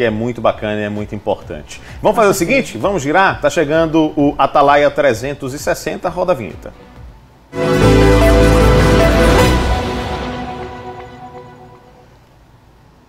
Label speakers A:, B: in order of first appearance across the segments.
A: que é muito bacana e é muito importante. Vamos fazer o seguinte? Vamos girar? Tá chegando o Atalaia 360, roda a vinheta.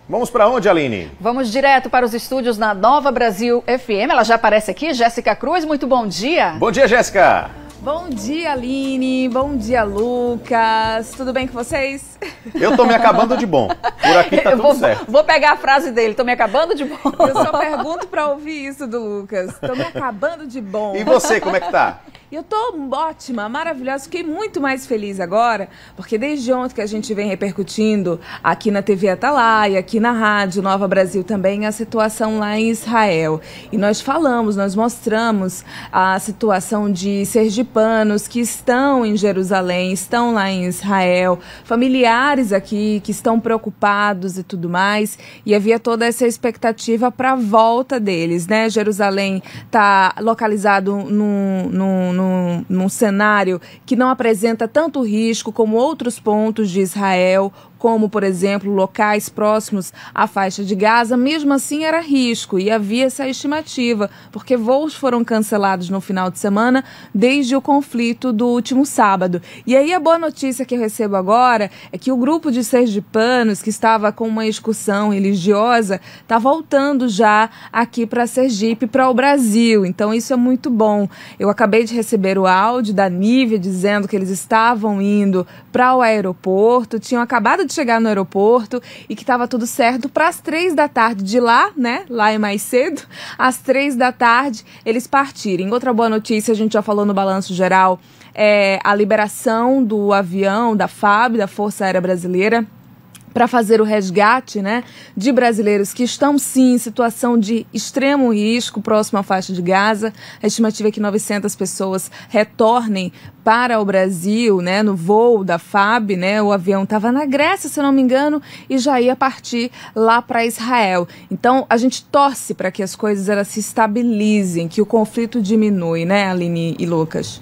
A: Vamos para onde, Aline?
B: Vamos direto para os estúdios na Nova Brasil FM. Ela já aparece aqui, Jéssica Cruz. Muito bom dia.
A: Bom dia, Jéssica.
C: Bom dia, Aline. Bom dia, Lucas. Tudo bem com vocês?
A: Eu tô me acabando de bom. Por aqui tá tudo
B: vou,
A: certo.
B: Vou pegar a frase dele. Tô me acabando de bom.
C: Eu só pergunto para ouvir isso do Lucas. Tô me acabando de bom.
A: E você, como é que tá?
C: Eu tô ótima, maravilhosa. Fiquei muito mais feliz agora, porque desde ontem que a gente vem repercutindo aqui na TV Atalaia, aqui na Rádio Nova Brasil também, a situação lá em Israel. E nós falamos, nós mostramos a situação de sergipanos que estão em Jerusalém, estão lá em Israel, familiares aqui que estão preocupados e tudo mais. E havia toda essa expectativa para a volta deles, né? Jerusalém está localizado num, num num, num cenário que não apresenta tanto risco como outros pontos de Israel, como, por exemplo, locais próximos à faixa de Gaza, mesmo assim era risco e havia essa estimativa, porque voos foram cancelados no final de semana desde o conflito do último sábado. E aí a boa notícia que eu recebo agora é que o grupo de sergipanos que estava com uma excursão religiosa está voltando já aqui para Sergipe, para o Brasil. Então isso é muito bom. Eu acabei de receber o áudio da Nívia dizendo que eles estavam indo para o aeroporto, tinham acabado de chegar no aeroporto e que estava tudo certo para as três da tarde de lá, né? Lá é mais cedo, às três da tarde eles partirem. Outra boa notícia, a gente já falou no balanço geral, é a liberação do avião da FAB, da Força Aérea Brasileira para fazer o resgate né, de brasileiros que estão sim em situação de extremo risco próximo à faixa de Gaza. A estimativa é que 900 pessoas retornem para o Brasil, né, no voo da FAB, né, o avião estava na Grécia, se não me engano, e já ia partir lá para Israel. Então, a gente torce para que as coisas elas se estabilizem, que o conflito diminui, né, Aline e Lucas?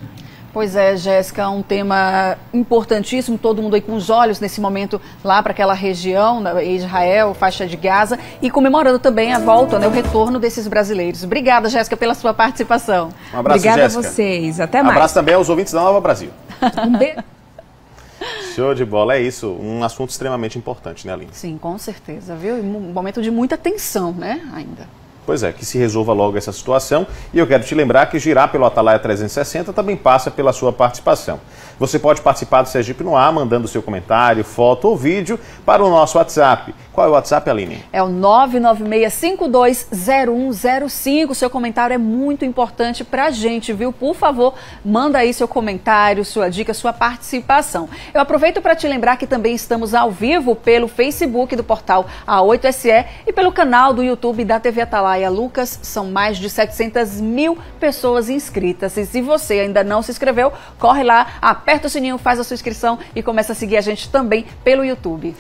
B: Pois é, Jéssica, um tema importantíssimo, todo mundo aí com os olhos nesse momento lá para aquela região, Israel, faixa de Gaza, e comemorando também a volta, né, o retorno desses brasileiros. Obrigada, Jéssica, pela sua participação.
A: Um abraço,
C: Obrigada
A: Jéssica.
C: a vocês. Até mais.
A: Um abraço também aos ouvintes da Nova Brasil.
C: Um beijo.
A: Show de bola, é isso. Um assunto extremamente importante, né, Aline?
B: Sim, com certeza, viu? Um momento de muita tensão, né, ainda.
A: Pois é, que se resolva logo essa situação. E eu quero te lembrar que girar pelo Atalaia 360 também passa pela sua participação. Você pode participar do Sergipe no ar, mandando seu comentário, foto ou vídeo para o nosso WhatsApp. Qual é o WhatsApp, Aline?
B: É o 996520105. Seu comentário é muito importante para a gente, viu? Por favor, manda aí seu comentário, sua dica, sua participação. Eu aproveito para te lembrar que também estamos ao vivo pelo Facebook do portal A8SE e pelo canal do YouTube da TV Atalaia Lucas. São mais de 700 mil pessoas inscritas. E se você ainda não se inscreveu, corre lá, aperta o sininho, faz a sua inscrição e começa a seguir a gente também pelo YouTube.